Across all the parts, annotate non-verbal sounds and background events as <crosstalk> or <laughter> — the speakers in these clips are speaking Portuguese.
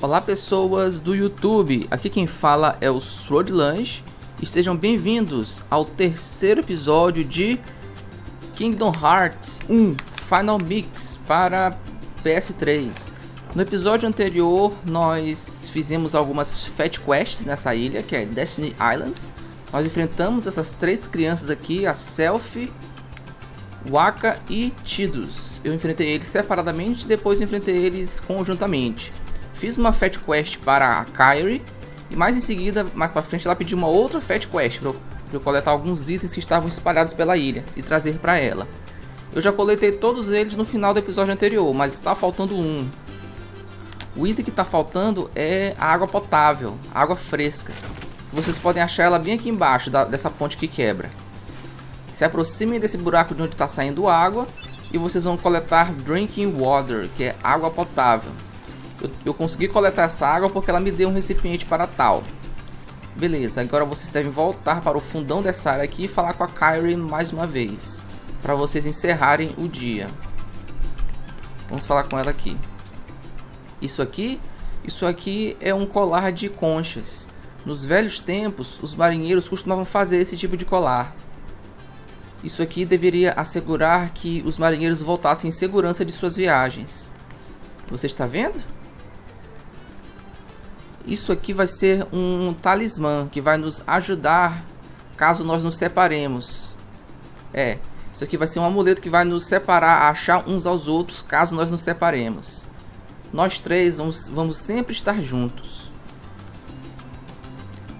Olá pessoas do YouTube, aqui quem fala é o Sword Lange e sejam bem-vindos ao terceiro episódio de Kingdom Hearts 1 Final Mix para PS3. No episódio anterior nós fizemos algumas Fat Quests nessa ilha, que é Destiny Islands. Nós enfrentamos essas três crianças aqui, a Selfie, Waka e Tidus. Eu enfrentei eles separadamente, depois enfrentei eles conjuntamente. Fiz uma Fat Quest para a Kyrie e mais em seguida, mais para frente, ela pediu uma outra Fat Quest para eu, eu coletar alguns itens que estavam espalhados pela ilha e trazer para ela. Eu já coletei todos eles no final do episódio anterior, mas está faltando um. O item que está faltando é a água potável, água fresca. Vocês podem achar ela bem aqui embaixo da, dessa ponte que quebra. Se aproximem desse buraco de onde está saindo água e vocês vão coletar Drinking Water, que é água potável. Eu, eu, consegui coletar essa água porque ela me deu um recipiente para tal. Beleza, agora vocês devem voltar para o fundão dessa área aqui e falar com a Kyrie mais uma vez. Para vocês encerrarem o dia. Vamos falar com ela aqui. Isso aqui, isso aqui é um colar de conchas. Nos velhos tempos, os marinheiros costumavam fazer esse tipo de colar. Isso aqui deveria assegurar que os marinheiros voltassem em segurança de suas viagens. Você está vendo? Isso aqui vai ser um talismã que vai nos ajudar caso nós nos separemos. É, isso aqui vai ser um amuleto que vai nos separar, achar uns aos outros caso nós nos separemos. Nós três vamos, vamos sempre estar juntos.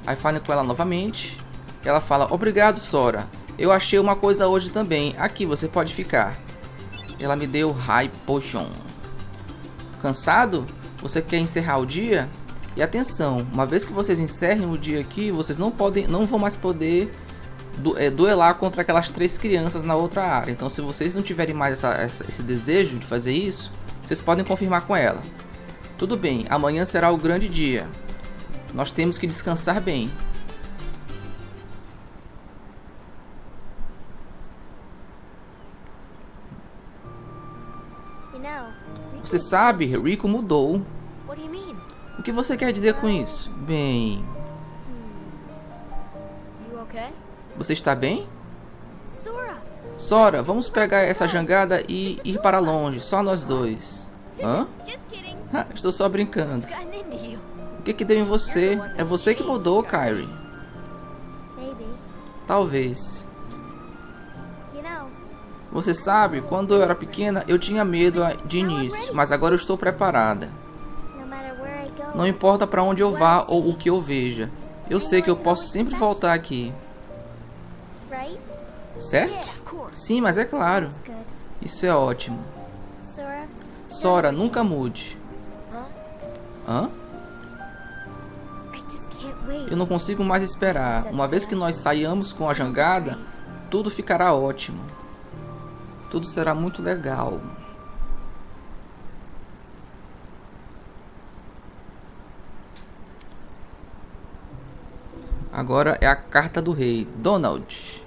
Aí fale com ela novamente. Ela fala, obrigado Sora. Eu achei uma coisa hoje também. Aqui, você pode ficar. Ela me deu High Potion. Cansado? Você quer encerrar o dia? E atenção, uma vez que vocês encerrem o dia aqui, vocês não podem, não vão mais poder du é, duelar contra aquelas três crianças na outra área. Então, se vocês não tiverem mais essa, essa, esse desejo de fazer isso, vocês podem confirmar com ela. Tudo bem, amanhã será o grande dia. Nós temos que descansar bem. Você sabe, Rico mudou. O que você quer dizer com isso? Bem... Você está bem? Sora, vamos pegar essa jangada e ir para longe, só nós dois. Hã? Ah, estou só brincando. O que que deu em você? É você que mudou, Kyrie. Talvez. Você sabe, quando eu era pequena, eu tinha medo de início, mas agora eu estou preparada. Não importa para onde eu vá ou o que eu veja, eu sei que eu posso sempre voltar aqui. Certo? Sim, mas é claro. Isso é ótimo. Sora, nunca mude. Hã? Eu não consigo mais esperar. Uma vez que nós saiamos com a jangada, tudo ficará ótimo. Tudo será muito legal. Agora é a carta do rei. Donald.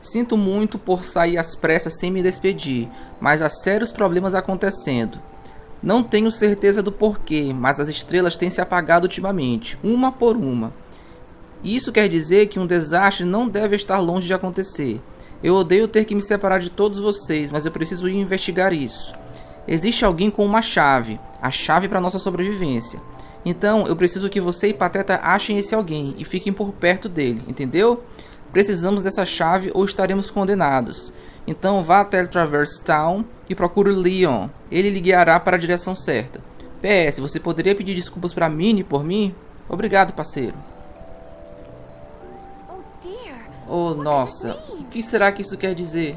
Sinto muito por sair às pressas sem me despedir, mas há sérios problemas acontecendo. Não tenho certeza do porquê, mas as estrelas têm se apagado ultimamente, uma por uma. Isso quer dizer que um desastre não deve estar longe de acontecer. Eu odeio ter que me separar de todos vocês, mas eu preciso ir investigar isso. Existe alguém com uma chave, a chave para nossa sobrevivência. Então, eu preciso que você e Pateta achem esse alguém e fiquem por perto dele, entendeu? Precisamos dessa chave ou estaremos condenados. Então, vá até Traverse Town e procure Leon. Ele lhe guiará para a direção certa. PS, você poderia pedir desculpas para Minnie por mim? Obrigado, parceiro. Oh, nossa. O que será que isso quer dizer?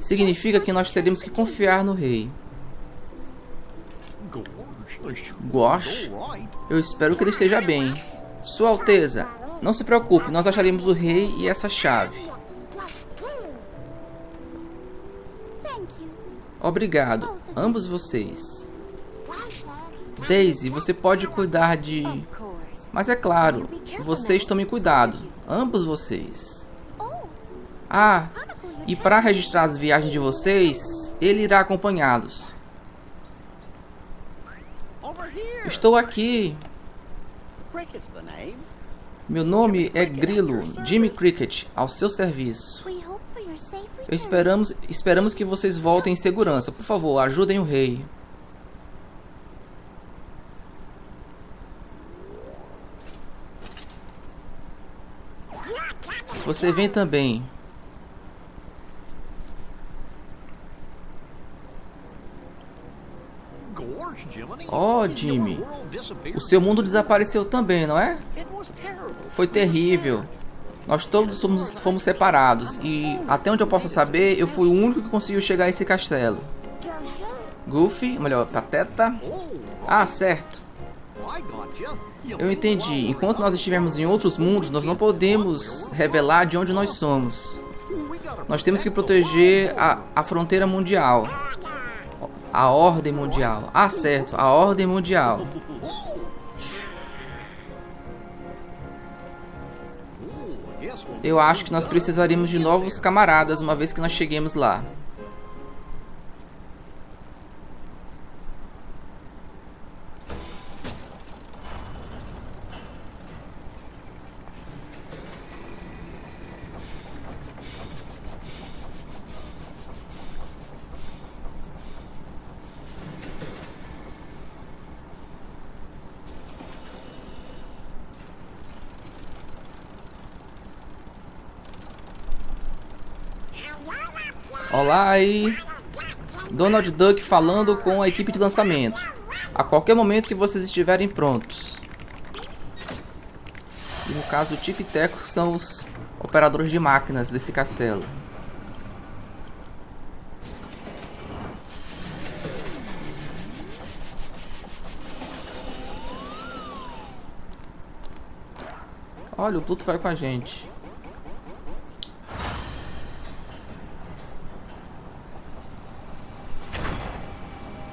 Significa que nós teremos que confiar no rei. Gosh? Eu espero que ele esteja bem. Sua Alteza, não se preocupe, nós acharemos o rei e essa chave. Obrigado, ambos vocês. Daisy, você pode cuidar de... Mas é claro, vocês tomem cuidado. Ambos vocês. Ah, e para registrar as viagens de vocês, ele irá acompanhá-los. Estou aqui. Meu nome é Grilo, Jimmy Cricket, ao seu serviço. Esperamos, esperamos que vocês voltem em segurança. Por favor, ajudem o rei. Você vem também. Oh, Jimmy. O seu mundo desapareceu também, não é? Foi terrível. Nós todos fomos, separados e, até onde eu posso saber, eu fui o único que conseguiu chegar a esse castelo. Goofy, melhor, Pateta. Ah, certo. Eu entendi. Enquanto nós estivermos em outros mundos, nós não podemos revelar de onde nós somos. Nós temos que proteger a, a fronteira mundial. A ordem mundial. Ah, certo. A ordem mundial. Eu acho que nós precisaríamos de novos camaradas uma vez que nós cheguemos lá. Aí. Donald Duck falando com a equipe de lançamento. A qualquer momento que vocês estiverem prontos. E no caso, o Tip e Teco são os operadores de máquinas desse castelo. Olha, o Pluto vai com a gente.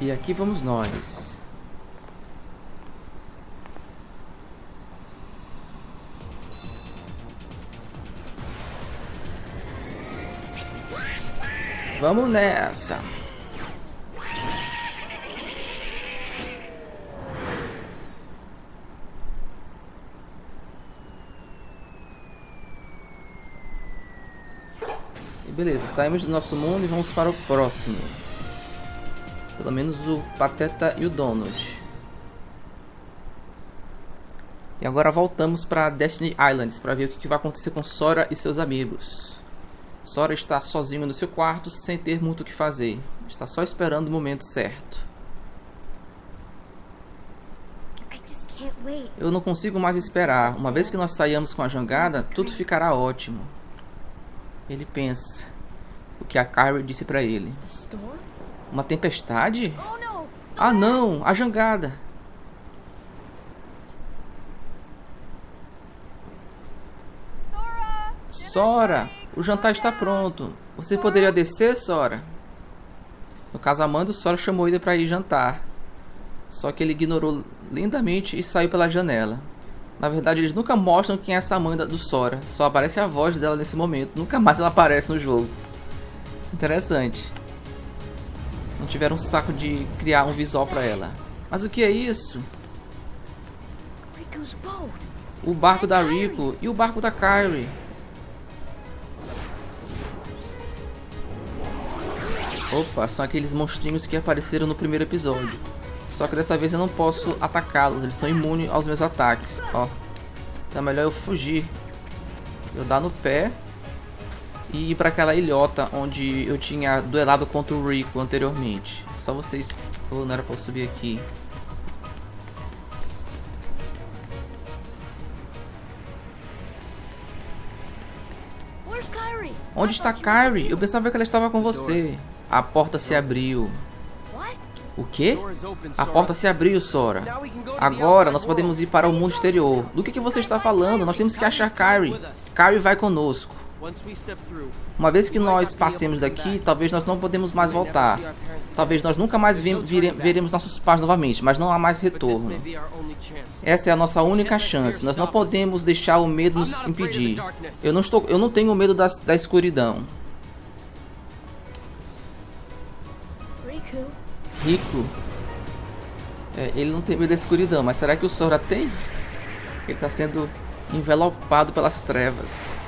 E aqui vamos nós. Vamos nessa. E beleza, saímos do nosso mundo e vamos para o próximo. Pelo menos o Pateta e o Donald. E agora voltamos para Destiny Islands para ver o que vai acontecer com Sora e seus amigos. Sora está sozinho no seu quarto sem ter muito o que fazer. Está só esperando o momento certo. Eu não consigo mais esperar. Uma vez que nós saímos com a jangada, tudo ficará ótimo. Ele pensa. O que a Kyrie disse para ele. Uma tempestade? Ah não, a jangada. Sora, o jantar está pronto. Você poderia descer, Sora? No caso, Amanda, Sora chamou ele para ir jantar. Só que ele ignorou lindamente e saiu pela janela. Na verdade, eles nunca mostram quem é essa Amanda do Sora. Só aparece a voz dela nesse momento. Nunca mais ela aparece no jogo. Interessante. Não tiveram um saco de criar um visual para ela. Mas o que é isso? O barco da Rico e o barco da Kyrie. Opa, são aqueles monstrinhos que apareceram no primeiro episódio. Só que dessa vez eu não posso atacá-los, eles são imunes aos meus ataques. Ó. Então é melhor eu fugir. Eu dar no pé e ir para aquela ilhota onde eu tinha duelado contra o Rico anteriormente. Só vocês... Oh, não era para subir aqui. Onde está Kyrie? Eu pensava que ela estava com você. A porta se abriu. O quê? A porta se abriu, Sora. Agora nós podemos ir para o mundo exterior. Do que, que você está falando? Nós temos que achar Kyrie. Kyrie vai conosco. Uma vez que nós passemos daqui, talvez nós não podemos mais voltar. Talvez nós nunca mais veremos nossos pais novamente, mas não há mais retorno. Essa é a nossa única chance. Nós não podemos deixar o medo nos impedir. Eu não, estou, eu não tenho medo da, da escuridão. Rico. É, ele não tem medo da escuridão, mas será que o Sora tem? Ele está sendo envelopado pelas trevas.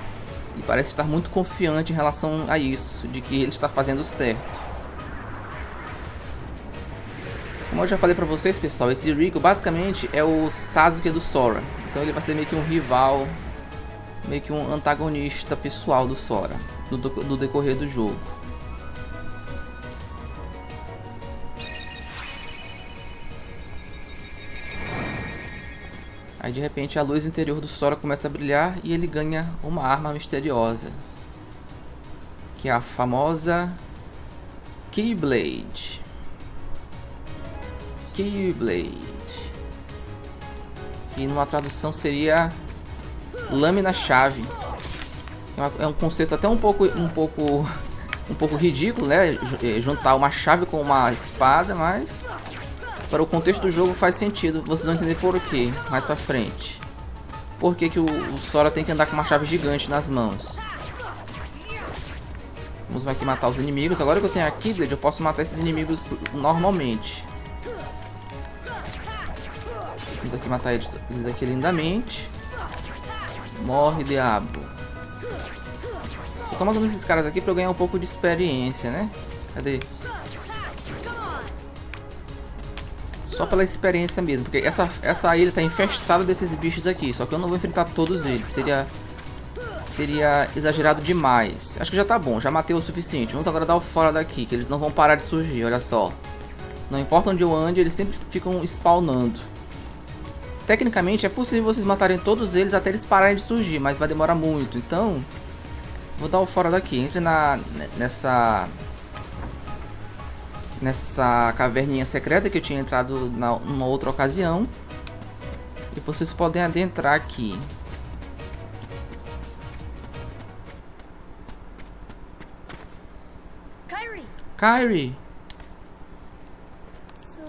Parece estar muito confiante em relação a isso, de que ele está fazendo certo. Como eu já falei pra vocês, pessoal, esse Rico basicamente é o Sasuke do Sora. Então ele vai ser meio que um rival, meio que um antagonista pessoal do Sora, no, do decorrer do jogo. Aí de repente a luz interior do Sora começa a brilhar e ele ganha uma arma misteriosa. Que é a famosa Keyblade. Keyblade. Que numa tradução seria lâmina-chave. É, é um conceito até um pouco, um pouco, um pouco ridículo, né? É, juntar uma chave com uma espada, mas para o contexto do jogo faz sentido. Vocês vão entender por quê mais pra frente. Por que, que o, o Sora tem que andar com uma chave gigante nas mãos. Vamos aqui matar os inimigos. Agora que eu tenho a Keyblade, eu posso matar esses inimigos normalmente. Vamos aqui matar eles aqui lindamente. Morre, diabo. Só tô matando esses caras aqui pra eu ganhar um pouco de experiência, né? Cadê? Só pela experiência mesmo, porque essa, essa ilha tá infestada desses bichos aqui. Só que eu não vou enfrentar todos eles, seria seria exagerado demais. Acho que já tá bom, já matei o suficiente. Vamos agora dar o fora daqui, que eles não vão parar de surgir, olha só. Não importa onde eu ande, eles sempre ficam spawnando. Tecnicamente é possível vocês matarem todos eles até eles pararem de surgir, mas vai demorar muito. Então, vou dar o fora daqui. Entre na, nessa nessa caverninha secreta que eu tinha entrado na, numa outra ocasião. E vocês podem adentrar aqui. Kyrie. Kyrie.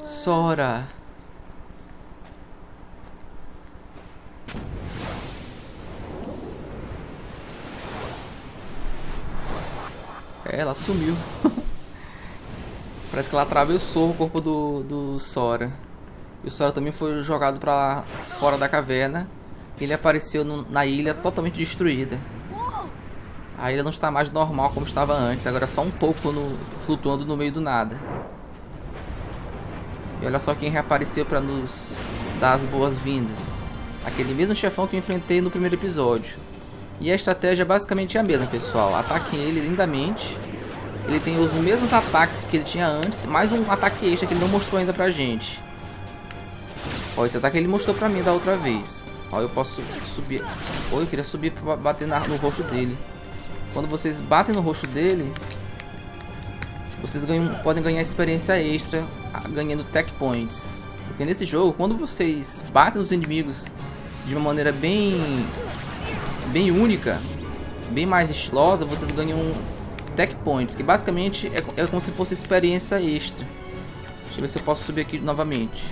Sora. Sora. É, ela sumiu. <laughs> Parece que ela atravessou o corpo do, do Sora. E o Sora também foi jogado pra fora da caverna. Ele apareceu no, na ilha totalmente destruída. A ilha não está mais normal como estava antes. Agora é só um topo no, flutuando no meio do nada. E olha só quem reapareceu para nos dar as boas-vindas. Aquele mesmo chefão que eu enfrentei no primeiro episódio. E a estratégia é basicamente a mesma, pessoal. Ataquem ele lindamente. Ele tem os mesmos ataques que ele tinha antes, mais um ataque extra que ele não mostrou ainda pra gente. Ó, esse ataque ele mostrou pra mim da outra vez. Ó, eu posso subir... Oi, eu queria subir pra bater na, no rosto dele. Quando vocês batem no rosto dele, vocês ganham, podem ganhar experiência extra ganhando tech points. Porque nesse jogo, quando vocês batem nos inimigos de uma maneira bem bem única, bem mais estilosa, vocês ganham tech points, que basicamente é, é como se fosse experiência extra. Deixa eu ver se eu posso subir aqui novamente.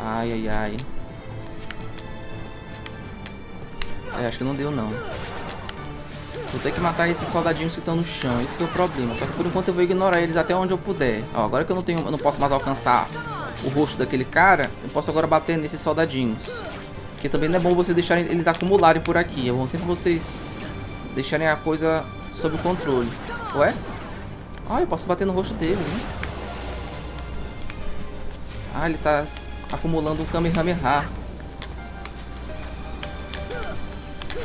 Ai, ai, ai. É, acho que não deu não. Vou ter que matar esses soldadinhos que estão no chão, esse é o problema. Só que por enquanto eu vou ignorar eles até onde eu puder. Ó, agora que eu não tenho, eu não posso mais alcançar o rosto daquele cara, eu posso agora bater nesses soldadinhos. Porque também não é bom você deixarem eles acumularem por aqui. É bom sempre vocês deixarem a coisa sob controle. Ué? Ah, eu posso bater no rosto dele? Ah, ele tá acumulando um Kamehameha.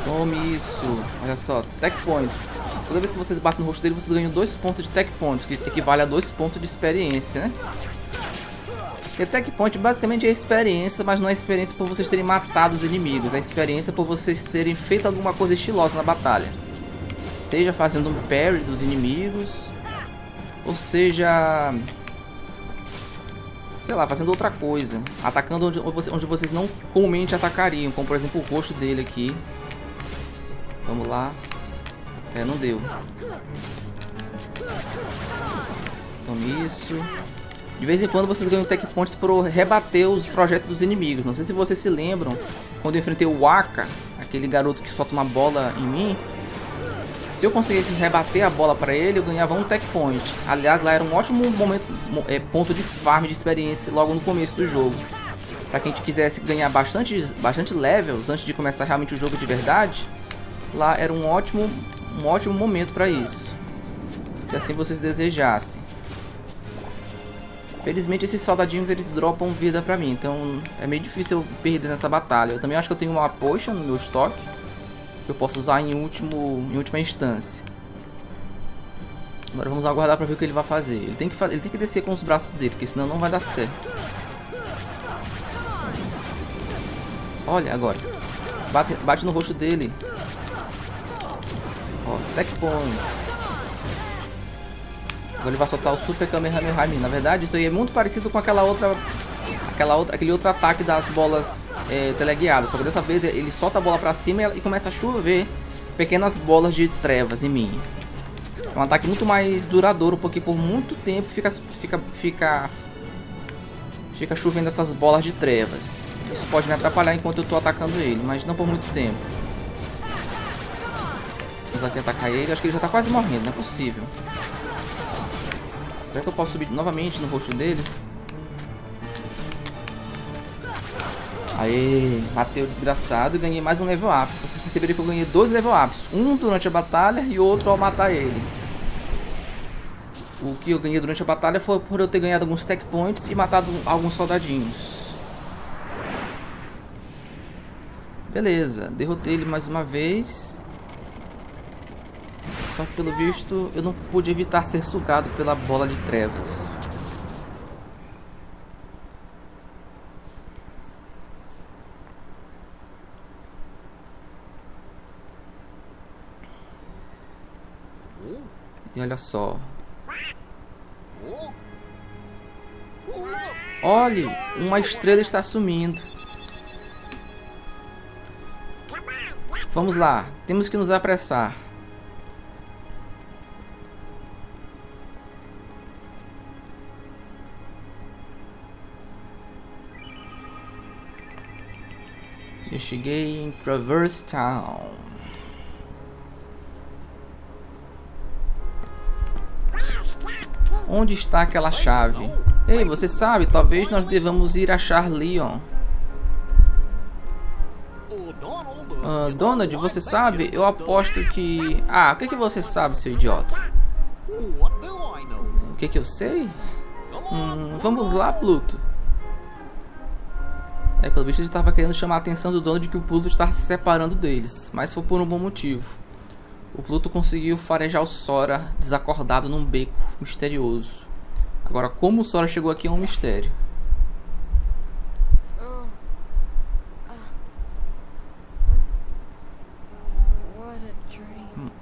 Tome isso. Olha só, Tech Points. Toda vez que vocês batem no rosto dele, vocês ganham dois pontos de Tech Points, que equivale a dois pontos de experiência, né? Porque Tech Point basicamente é experiência, mas não é experiência por vocês terem matado os inimigos. É experiência por vocês terem feito alguma coisa estilosa na batalha. Seja fazendo um parry dos inimigos, ou seja... Sei lá, fazendo outra coisa. Atacando onde, onde vocês não comumente atacariam, como por exemplo o rosto dele aqui. Vamos lá. É, não deu. Tome isso. De vez em quando vocês ganham tech points por rebater os projetos dos inimigos. Não sei se vocês se lembram, quando eu enfrentei o Waka, aquele garoto que solta uma bola em mim. Se eu conseguisse rebater a bola para ele, eu ganhava um tech point. Aliás, lá era um ótimo momento, é, ponto de farm de experiência logo no começo do jogo. Para quem quisesse ganhar bastante, bastante levels antes de começar realmente o jogo de verdade, lá era um ótimo, um ótimo momento para isso. Se assim vocês desejassem. Felizmente esses soldadinhos eles dropam vida pra mim, então é meio difícil eu perder nessa batalha. Eu também acho que eu tenho uma potion no meu estoque, que eu posso usar em, último, em última instância. Agora vamos aguardar pra ver o que ele vai fazer. Ele tem que, ele tem que descer com os braços dele, porque senão não vai dar certo. Olha agora. Bate, bate no rosto dele. Ó, tech points. Agora ele vai soltar o Super Kamehameha. Na verdade, isso aí é muito parecido com aquela outra, aquela outra, aquele outro ataque das bolas é, teleguiadas. Só que dessa vez ele solta a bola pra cima e começa a chover pequenas bolas de trevas em mim. É um ataque muito mais duradouro, porque por muito tempo fica, fica, fica, fica chovendo essas bolas de trevas. Isso pode me atrapalhar enquanto eu tô atacando ele, mas não por muito tempo. Vamos aqui atacar ele. Acho que ele já tá quase morrendo, não é possível. Será que eu posso subir novamente no rosto dele? Aê, matei o desgraçado e ganhei mais um level up. Vocês perceberam que eu ganhei dois level ups. Um durante a batalha e outro ao matar ele. O que eu ganhei durante a batalha foi por eu ter ganhado alguns tech points e matado alguns soldadinhos. Beleza, derrotei ele mais uma vez. Só que pelo visto eu não pude evitar ser sugado pela bola de trevas. E olha só. Olhe, uma estrela está sumindo. Vamos lá, temos que nos apressar. Eu cheguei em Traverse Town. Onde está aquela chave? Ei, você sabe, talvez nós devamos ir achar Leon. Uh, Donald, você sabe? Eu aposto que... Ah, o que, que você sabe, seu idiota? O que, que eu sei? Hum, vamos lá, Pluto. É, pelo visto ele estava querendo chamar a atenção do dono de que o Pluto está se separando deles, mas foi por um bom motivo. O Pluto conseguiu farejar o Sora desacordado num beco misterioso. Agora, como o Sora chegou aqui é um mistério.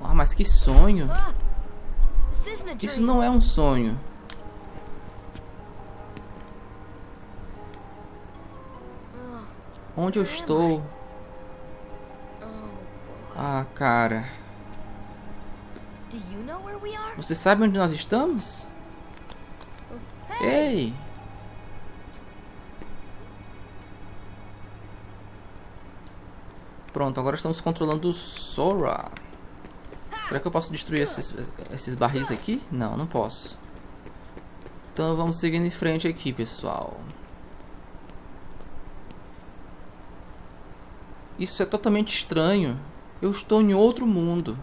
Ah, mas que sonho! Isso não é um sonho. Onde eu estou? Ah, cara. Você sabe onde nós estamos? Ei! Pronto, agora estamos controlando o Sora. Será que eu posso destruir esses, esses barris aqui? Não, não posso. Então vamos seguindo em frente aqui, pessoal. Isso é totalmente estranho. Eu estou em outro mundo.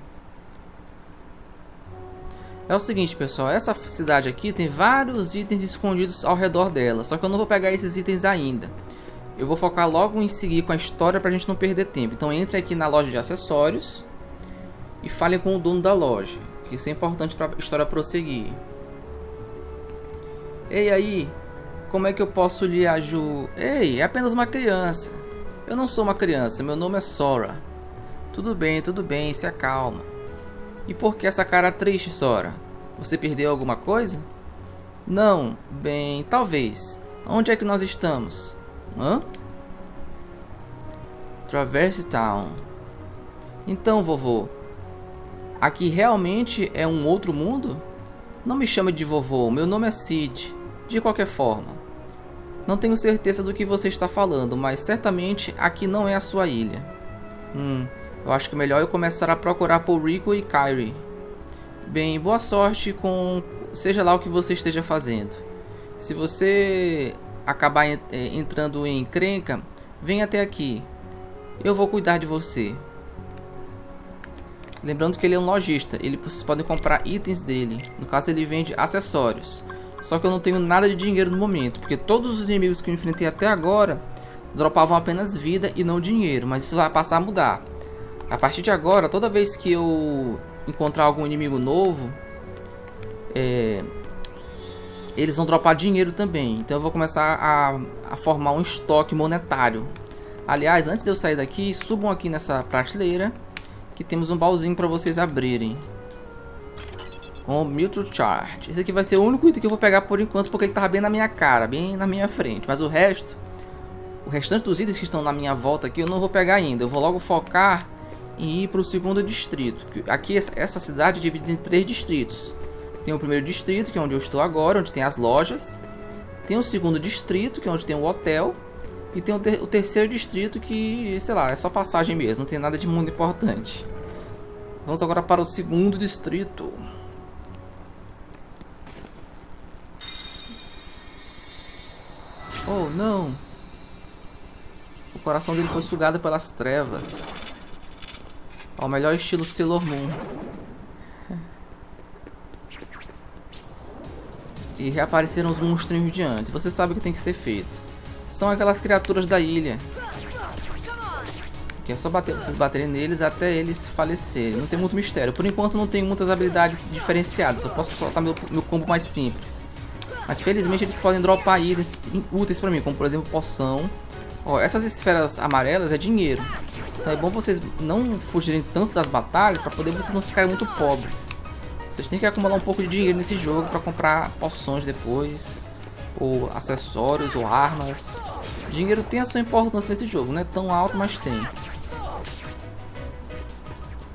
É o seguinte, pessoal. Essa cidade aqui tem vários itens escondidos ao redor dela. Só que eu não vou pegar esses itens ainda. Eu vou focar logo em seguir com a história pra gente não perder tempo. Então entre aqui na loja de acessórios. E fale com o dono da loja. Que isso é importante pra história prosseguir. Ei, aí. Como é que eu posso lhe ajudar? Ei, é apenas uma criança. Eu não sou uma criança, meu nome é Sora. Tudo bem, tudo bem, se acalma. E por que essa cara triste, Sora? Você perdeu alguma coisa? Não, bem, talvez. Onde é que nós estamos? Hã? Traverse Town. Então, vovô, aqui realmente é um outro mundo? Não me chame de vovô, meu nome é Sid. De qualquer forma. Não tenho certeza do que você está falando, mas certamente aqui não é a sua ilha. Hum, Eu acho que é melhor eu começar a procurar por Rico e Kyrie. Bem, boa sorte com seja lá o que você esteja fazendo. Se você acabar eh, entrando em crenca, venha até aqui. Eu vou cuidar de você. Lembrando que ele é um lojista, ele, vocês podem comprar itens dele. No caso, ele vende acessórios. Só que eu não tenho nada de dinheiro no momento, porque todos os inimigos que eu enfrentei até agora dropavam apenas vida e não dinheiro, mas isso vai passar a mudar. A partir de agora, toda vez que eu encontrar algum inimigo novo, é, eles vão dropar dinheiro também. Então eu vou começar a, a formar um estoque monetário. Aliás, antes de eu sair daqui, subam aqui nessa prateleira que temos um baúzinho para vocês abrirem. Com Mutual Charge. Esse aqui vai ser o único item que eu vou pegar por enquanto, porque ele tava bem na minha cara, bem na minha frente. Mas o resto, o restante dos itens que estão na minha volta aqui, eu não vou pegar ainda. Eu vou logo focar em ir para o segundo distrito. Aqui, essa cidade é dividida em três distritos. Tem o primeiro distrito, que é onde eu estou agora, onde tem as lojas. Tem o segundo distrito, que é onde tem o hotel. E tem o, ter o, terceiro distrito que, sei lá, é só passagem mesmo, não tem nada de muito importante. Vamos agora para o segundo distrito. Oh, não! O coração dele foi sugado pelas trevas. Ao melhor estilo Sailor Moon. E reapareceram os monstrinhos de antes. Você sabe o que tem que ser feito são aquelas criaturas da ilha. Que é só bater, vocês baterem neles até eles falecerem. Não tem muito mistério. Por enquanto não tenho muitas habilidades diferenciadas. Eu posso soltar meu, meu combo mais simples. Mas felizmente eles podem dropar itens úteis pra mim. Como por exemplo poção. Ó, essas esferas amarelas é dinheiro. Então é bom vocês não fugirem tanto das batalhas. Pra poder vocês não ficarem muito pobres. Vocês têm que acumular um pouco de dinheiro nesse jogo pra comprar poções depois ou acessórios, ou armas. Dinheiro tem a sua importância nesse jogo, não é tão alto, mas tem.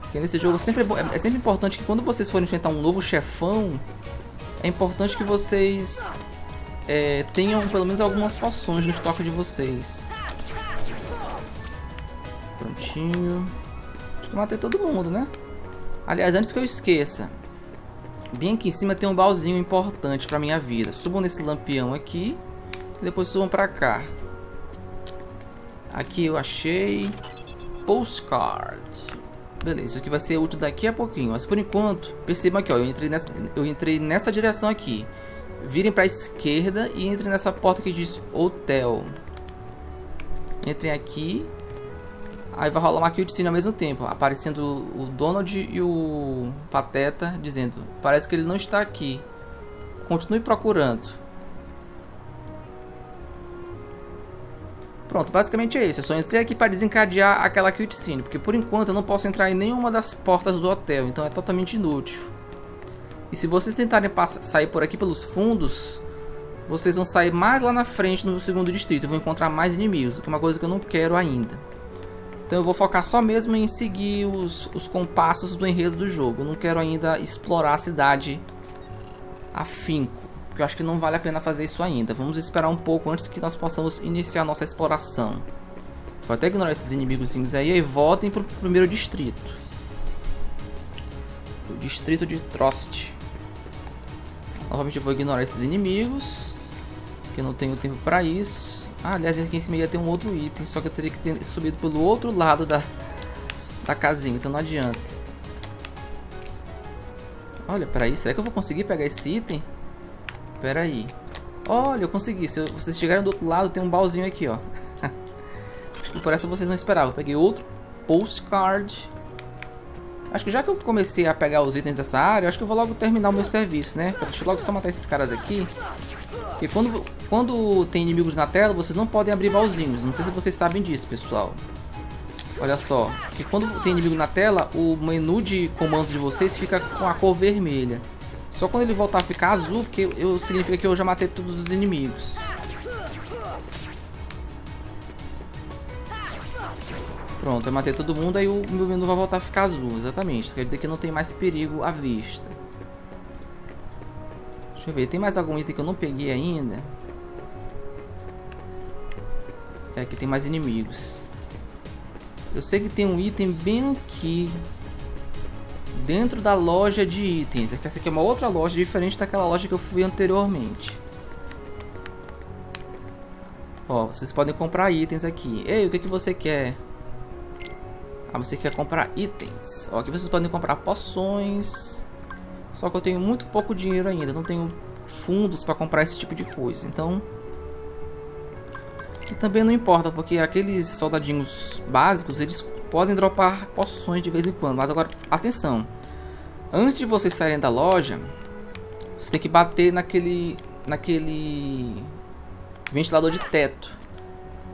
Porque nesse jogo sempre é, é sempre importante que quando vocês forem enfrentar um novo chefão, é importante que vocês é, tenham pelo menos algumas poções no estoque de vocês. Prontinho. Acho que eu matei todo mundo, né? Aliás, antes que eu esqueça, Bem aqui em cima tem um baúzinho importante pra minha vida. Subam nesse lampião aqui. E depois subam pra cá. Aqui eu achei... Postcard. Beleza, isso aqui vai ser útil daqui a pouquinho. Mas por enquanto, percebam aqui, ó. Eu entrei nessa, eu entrei nessa direção aqui. Virem pra esquerda e entrem nessa porta que diz Hotel. Entrem aqui. Aí vai rolar uma cutscene ao mesmo tempo, aparecendo o Donald e o Pateta dizendo: Parece que ele não está aqui. Continue procurando. Pronto, basicamente é isso. Eu só entrei aqui para desencadear aquela cutscene, porque por enquanto eu não posso entrar em nenhuma das portas do hotel, então é totalmente inútil. E se vocês tentarem sair por aqui pelos fundos, vocês vão sair mais lá na frente no segundo distrito, vão encontrar mais inimigos, que é uma coisa que eu não quero ainda. Então eu vou focar só mesmo em seguir os, os compassos do enredo do jogo. Eu não quero ainda explorar a cidade afinco. Porque eu acho que não vale a pena fazer isso ainda. Vamos esperar um pouco antes que nós possamos iniciar nossa exploração. Vou até ignorar esses inimigos aí e voltem para o primeiro distrito. O distrito de Trost. Novamente eu vou ignorar esses inimigos. Que eu não tenho tempo para isso. Ah, aliás, aqui em cima ia ter um outro item, só que eu teria que ter subido pelo outro lado da, da casinha, então não adianta. Olha, peraí, será que eu vou conseguir pegar esse item? Peraí. Olha, eu consegui. Se vocês chegarem do outro lado, tem um baúzinho aqui, ó. <laughs> acho que por essa vocês não esperavam. Eu peguei outro postcard. Acho que já que eu comecei a pegar os itens dessa área, acho que eu vou logo terminar o meu serviço, né? Deixa eu logo só matar esses caras aqui. Porque quando, quando tem inimigos na tela, vocês não podem abrir baúzinhos. Não sei se vocês sabem disso, pessoal. Olha só, que quando tem inimigo na tela, o menu de comandos de vocês fica com a cor vermelha. Só quando ele voltar a ficar azul, porque eu, significa que eu já matei todos os inimigos. Pronto, eu matei todo mundo, aí o meu menu vai voltar a ficar azul, exatamente. Quer dizer que não tem mais perigo à vista. Deixa eu ver, tem mais algum item que eu não peguei ainda? É, aqui tem mais inimigos. Eu sei que tem um item bem aqui. Dentro da loja de itens. Essa aqui é uma outra loja diferente daquela loja que eu fui anteriormente. Ó, vocês podem comprar itens aqui. Ei, o que, que você quer? Ah, você quer comprar itens. Ó, aqui vocês podem comprar poções. Só que eu tenho muito pouco dinheiro ainda. Não tenho fundos para comprar esse tipo de coisa. Então... E também não importa, porque aqueles soldadinhos básicos, eles podem dropar poções de vez em quando. Mas agora, atenção. Antes de vocês saírem da loja, você tem que bater naquele... Naquele... Ventilador de teto.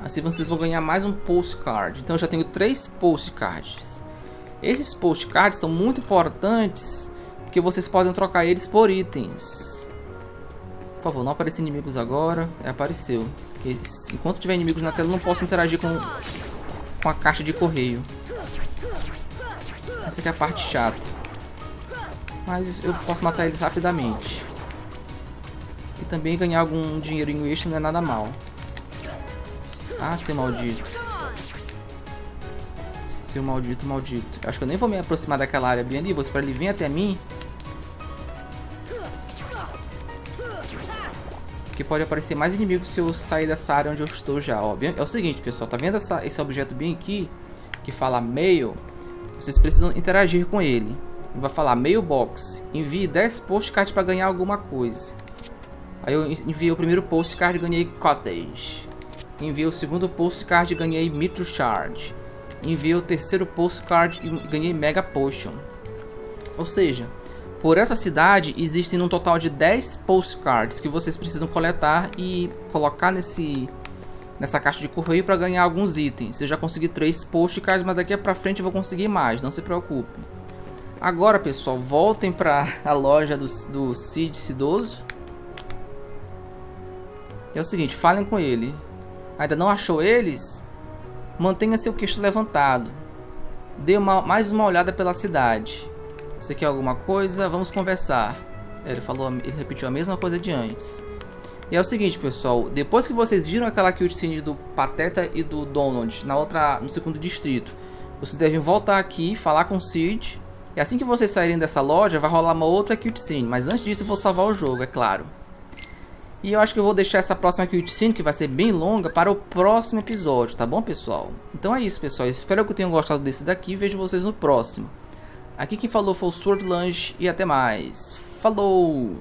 Assim vocês vão ganhar mais um postcard. Então eu já tenho três postcards. Esses postcards são muito importantes porque vocês podem trocar eles por itens. Por favor, não apareçam inimigos agora. É, apareceu. Porque enquanto tiver inimigos na tela, eu não posso interagir com, com a caixa de correio. Essa aqui é a parte chata. Mas eu posso matar eles rapidamente. E também ganhar algum dinheirinho extra não é nada mal. Ah, seu maldito. Seu maldito, maldito. Acho que eu nem vou me aproximar daquela área bem ali. Vou esperar ele vir até mim. Porque pode aparecer mais inimigos se eu sair dessa área onde eu estou já. Ó, é o seguinte, pessoal. Tá vendo essa, esse objeto bem aqui? Que fala mail. Vocês precisam interagir com ele. Vai falar mailbox. Envie 10 postcards para ganhar alguma coisa. Aí eu enviei o primeiro postcard e ganhei cottage. Enviei o segundo postcard e ganhei Mitro Charge. Enviei o terceiro postcard e ganhei Mega Potion. Ou seja, por essa cidade existem um total de 10 postcards que vocês precisam coletar e colocar nesse nessa caixa de correio para ganhar alguns itens. Eu já consegui 3 postcards, mas daqui para frente eu vou conseguir mais, não se preocupe. Agora, pessoal, voltem para <laughs> a loja do, do Cid Cidoso. É o seguinte, falem com ele ainda não achou eles, mantenha seu queixo levantado. Dê uma, mais uma olhada pela cidade. Você quer alguma coisa? Vamos conversar. Ele falou, ele repetiu a mesma coisa de antes. E é o seguinte, pessoal, depois que vocês viram aquela cutscene do Pateta e do Donald na outra, no segundo distrito, vocês devem voltar aqui, falar com o Cid. E assim que vocês saírem dessa loja, vai rolar uma outra cutscene. Mas antes disso, eu vou salvar o jogo, é claro. E eu acho que eu vou deixar essa próxima cutscene, que vai ser bem longa, para o próximo episódio, tá bom, pessoal? Então é isso, pessoal. espero que tenham gostado desse daqui vejo vocês no próximo. Aqui quem falou foi o Sword Lunge e até mais. Falou!